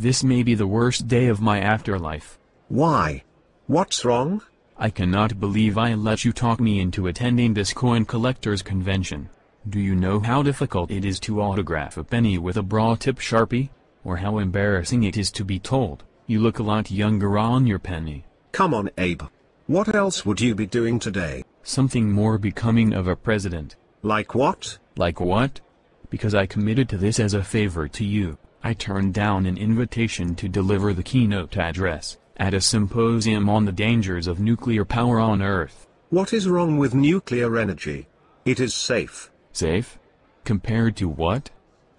This may be the worst day of my afterlife. Why? What's wrong? I cannot believe I let you talk me into attending this coin collector's convention. Do you know how difficult it is to autograph a penny with a bra-tip sharpie? Or how embarrassing it is to be told, you look a lot younger on your penny. Come on, Abe. What else would you be doing today? Something more becoming of a president. Like what? Like what? Because I committed to this as a favor to you, I turned down an invitation to deliver the keynote address, at a symposium on the dangers of nuclear power on Earth. What is wrong with nuclear energy? It is safe. Safe? Compared to what?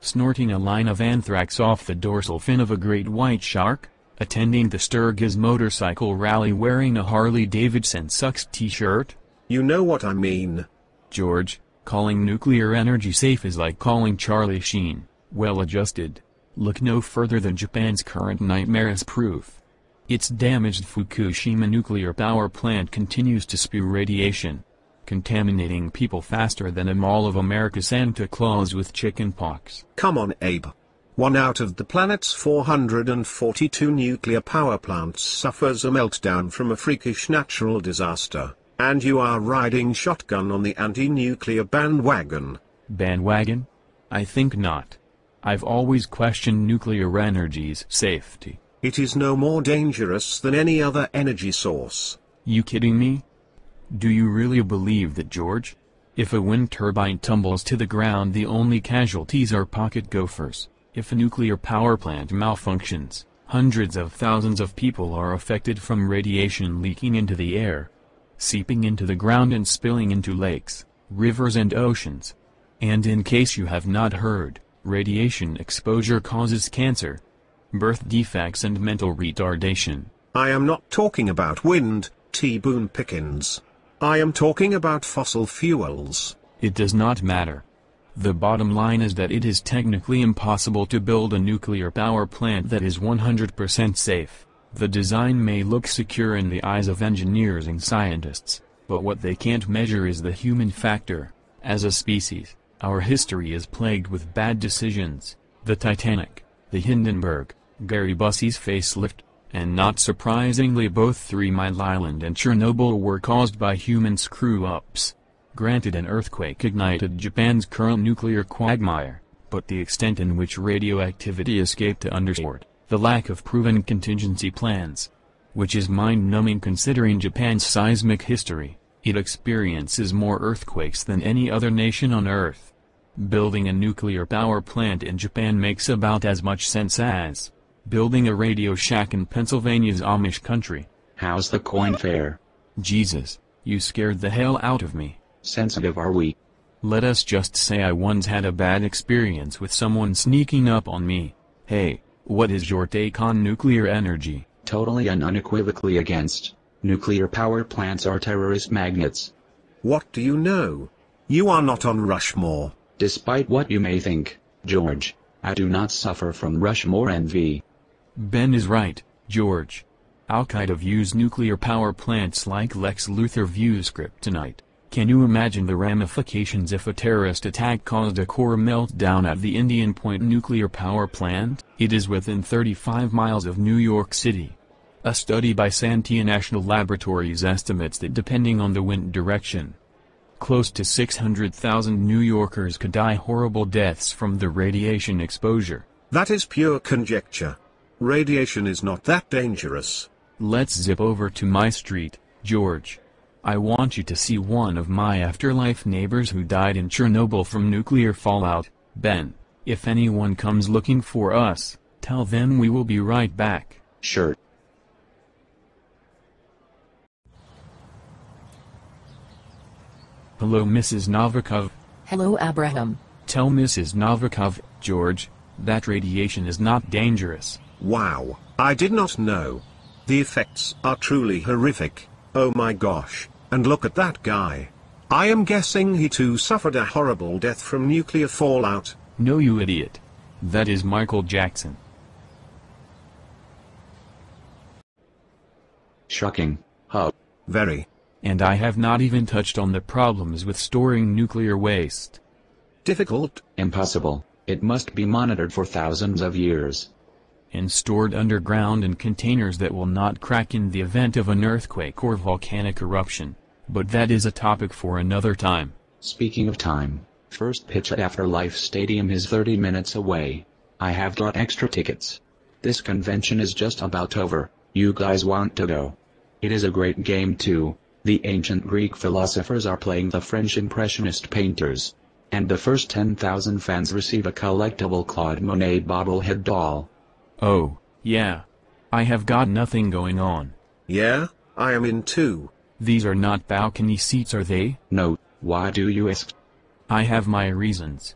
Snorting a line of anthrax off the dorsal fin of a great white shark? Attending the Sturgis motorcycle rally wearing a Harley-Davidson sucks t-shirt? You know what I mean. George, calling nuclear energy safe is like calling Charlie Sheen, well-adjusted. Look no further than Japan's current nightmare as proof. Its damaged Fukushima nuclear power plant continues to spew radiation, contaminating people faster than a Mall of America Santa Claus with chickenpox. Come on, Abe. One out of the planet's 442 nuclear power plants suffers a meltdown from a freakish natural disaster, and you are riding shotgun on the anti-nuclear bandwagon. Bandwagon? I think not. I've always questioned nuclear energy's safety. It is no more dangerous than any other energy source. You kidding me? Do you really believe that, George? If a wind turbine tumbles to the ground the only casualties are pocket gophers. If a nuclear power plant malfunctions, hundreds of thousands of people are affected from radiation leaking into the air, seeping into the ground and spilling into lakes, rivers and oceans. And in case you have not heard, radiation exposure causes cancer, birth defects and mental retardation. I am not talking about wind, T. Boone Pickens. I am talking about fossil fuels. It does not matter. The bottom line is that it is technically impossible to build a nuclear power plant that is 100% safe. The design may look secure in the eyes of engineers and scientists, but what they can't measure is the human factor. As a species, our history is plagued with bad decisions. The Titanic, the Hindenburg, Garibaldi's facelift, and not surprisingly both Three Mile Island and Chernobyl were caused by human screw-ups. Granted an earthquake ignited Japan's current nuclear quagmire, but the extent in which radioactivity escaped to underscored the lack of proven contingency plans. Which is mind-numbing considering Japan's seismic history, it experiences more earthquakes than any other nation on Earth. Building a nuclear power plant in Japan makes about as much sense as building a radio shack in Pennsylvania's Amish country. How's the coin fare? Jesus, you scared the hell out of me. Sensitive are we? Let us just say I once had a bad experience with someone sneaking up on me. Hey, what is your take on nuclear energy? Totally and unequivocally against. Nuclear power plants are terrorist magnets. What do you know? You are not on Rushmore. Despite what you may think, George, I do not suffer from Rushmore envy. Ben is right, George. Al-Qaeda views nuclear power plants like Lex Luthor views kryptonite. Can you imagine the ramifications if a terrorist attack caused a core meltdown at the Indian Point nuclear power plant? It is within 35 miles of New York City. A study by Sandia National Laboratories estimates that depending on the wind direction, close to 600,000 New Yorkers could die horrible deaths from the radiation exposure. That is pure conjecture. Radiation is not that dangerous. Let's zip over to my street, George. I want you to see one of my afterlife neighbors who died in Chernobyl from nuclear fallout, Ben. If anyone comes looking for us, tell them we will be right back. Sure. Hello Mrs. Novikov. Hello Abraham. Tell Mrs. Novikov, George, that radiation is not dangerous. Wow, I did not know. The effects are truly horrific. Oh my gosh, and look at that guy. I am guessing he too suffered a horrible death from nuclear fallout. No you idiot. That is Michael Jackson. Shocking. Huh. Very. And I have not even touched on the problems with storing nuclear waste. Difficult. Impossible. It must be monitored for thousands of years. and stored underground in containers that will not crack in the event of an earthquake or volcanic eruption. But that is a topic for another time. Speaking of time, first pitch at Afterlife Stadium is 30 minutes away. I have got extra tickets. This convention is just about over, you guys want to go. It is a great game too. The ancient Greek philosophers are playing the French Impressionist painters. And the first 10,000 fans receive a collectible Claude Monet bobblehead doll. Oh, yeah. I have got nothing going on. Yeah, I am in too. These are not balcony seats are they? No, why do you ask? I have my reasons.